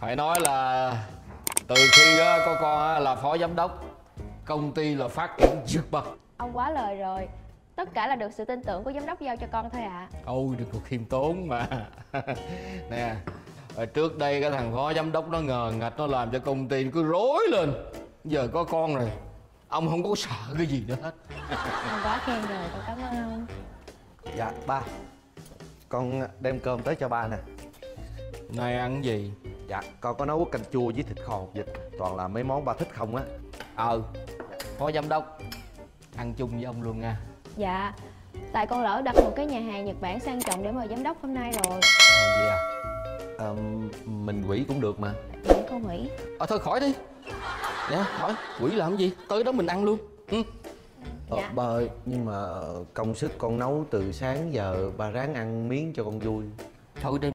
phải nói là từ khi á, có con á, là phó giám đốc công ty là phát triển vượt bậc. Ông quá lời rồi. Tất cả là được sự tin tưởng của giám đốc giao cho con thôi ạ. Ôi đừng có khiêm tốn mà. Nè ờ, trước đây cái thằng phó giám đốc nó ngờ ngạch nó làm cho công ty nó cứ rối lên. Giờ có con rồi ông không có sợ cái gì nữa hết. Ông quá khen rồi con cảm ơn ông. Dạ ba. Con đem cơm tới cho ba nè. Nay ăn cái gì Dạ con có nấu canh chua với thịt kho hột vịt. Toàn là mấy món ba thích không á. Ờ phó giám đốc ăn chung với ông luôn nha. Dạ Tại con lỡ đặt một cái nhà hàng Nhật Bản sang trọng để mời giám đốc hôm nay rồi. Ồ, vậy à? Ờ, Mình quỷ cũng được mà. Vẫn con nghĩ ờ thôi khỏi đi. Nè khỏi. Quỷ làm gì? Tới đó mình ăn luôn. Ừ. ờ, Dạ. Ba ơi nhưng mà công sức con nấu từ sáng giờ ba ráng ăn miếng cho con vui. Thôi đem